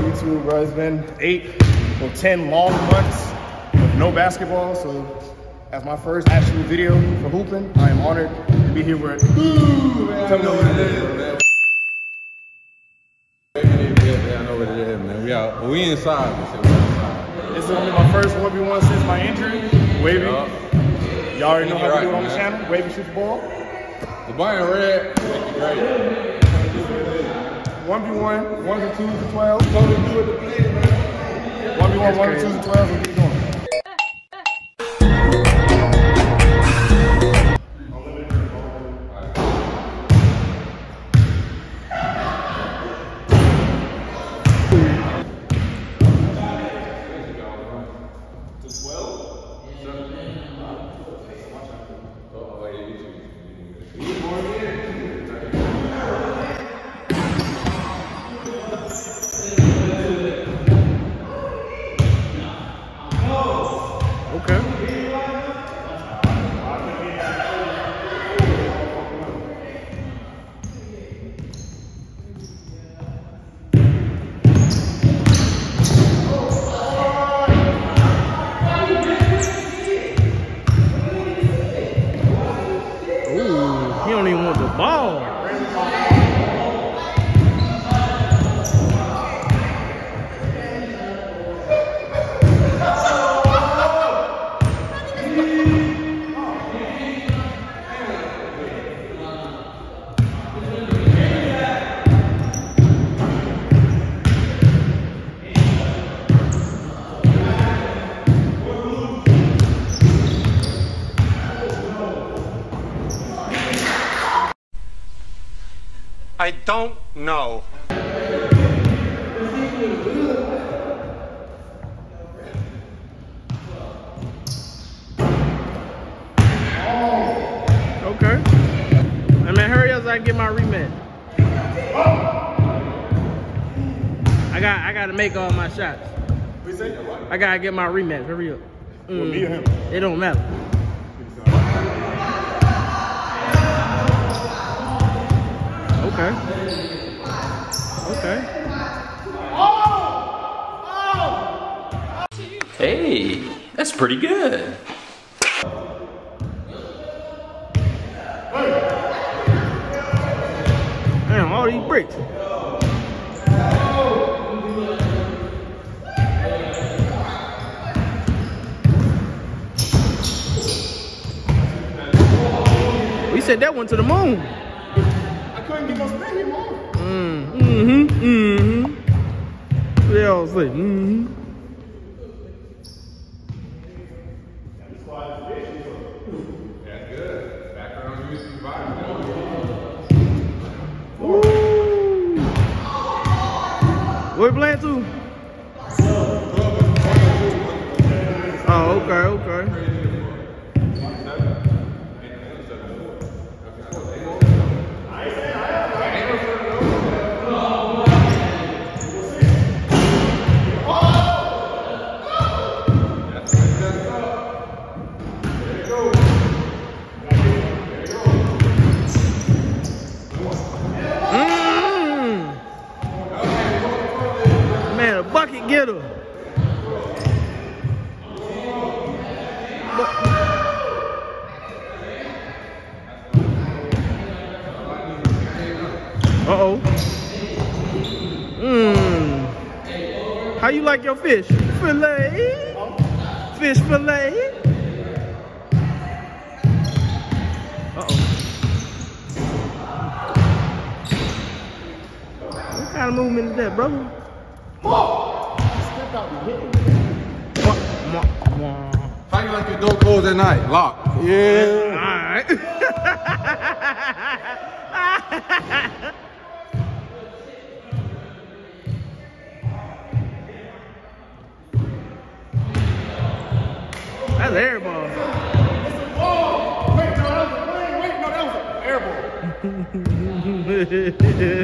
YouTube, bro. It's been eight or ten long months with no basketball, so as my first actual video for hooping, I am honored to be here with. Ooh, man, Tell me what it is, man. Yeah, I know what it is, man. We out. But we inside. We said we outside. This is only my first 1v1 since my injury. Wavy. Y'all already know how to Right, do it on the channel. Wavy shoots the ball. The boy in red. Make it great. 1v1, 1 to 2 to 12. Go to do it to play, man. 1v1, 1 to 2 to 12. We'll keep going. Don't know. Okay. Hey man, hurry up so I can get my rematch. I got I gotta make all my shots. What you say? I gotta get my rematch. Hurry up. With me mm. or him? It don't matter. Okay. Okay. Hey, that's pretty good. Damn, all these bricks. We sent that one to the moon. I couldn't get no spin anymore. Mm, mm-hmm, mm-hmm. What we playing to? Oh, okay, okay. Bucket getter. Uh oh. Mmm. How you like your fish? Filet? Fish filet? Uh oh. What kind of movement is that, brother? You like your door closed at night? Lock. Yeah. Alright. That's air ball. Oh, wait, no, that was a wait, wait, no, that was an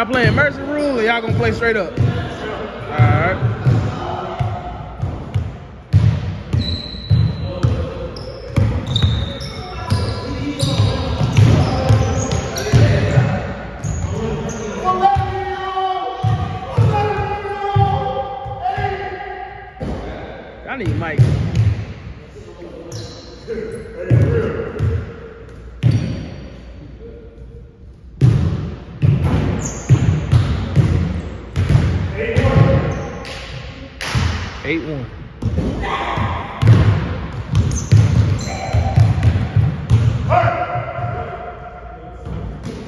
Y'all playing mercy rule or y'all gonna play straight up? Alright. I need Mike. Eight one.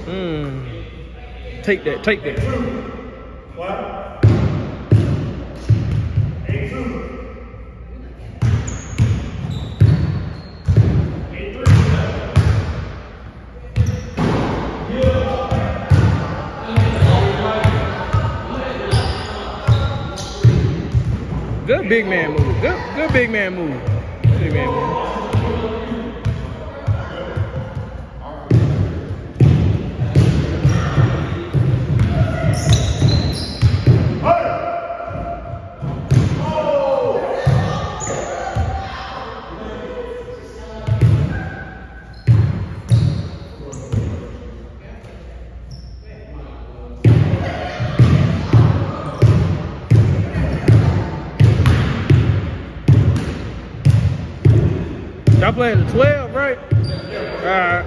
Mm. Take that, take that. Good big man move. Good good big man move. Big man move. Y'all playing the 12, right? Alright.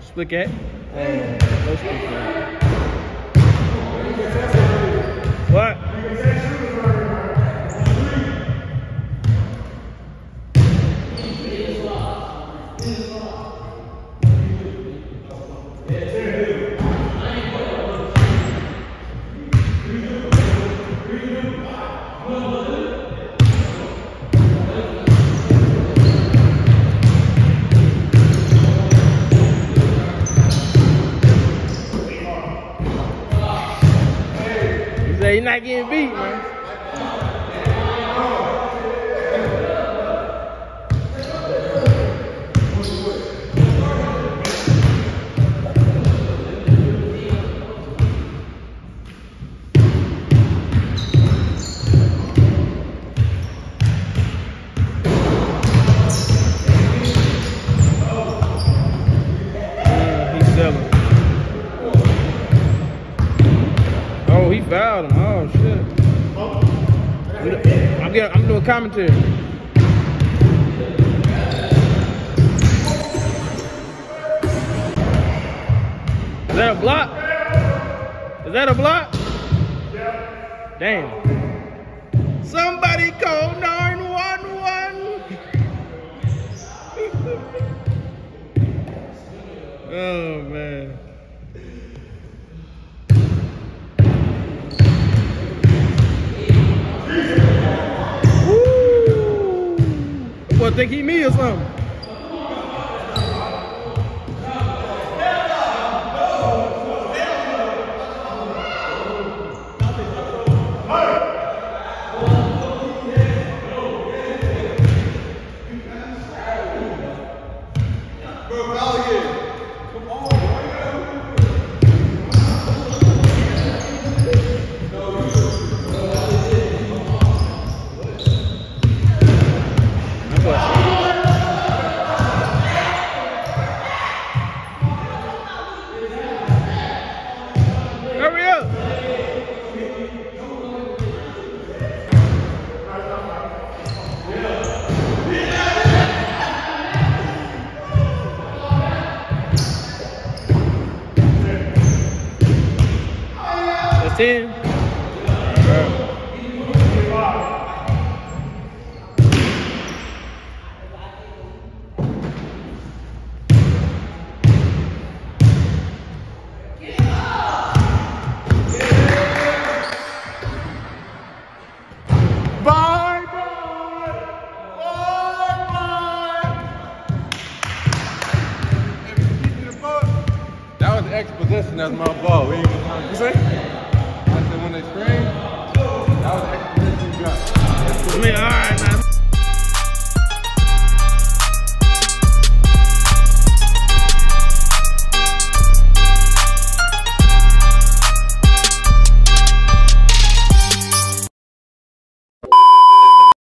Split cat. Cat. What? You say you're not getting beat, man. Mm, he's selling. Oh, he fouled him. Oh shit. I'm I'm doing commentary. Is that a block? Is that a block? Damn. Somebody call 911. oh man. What think he me or something? 10.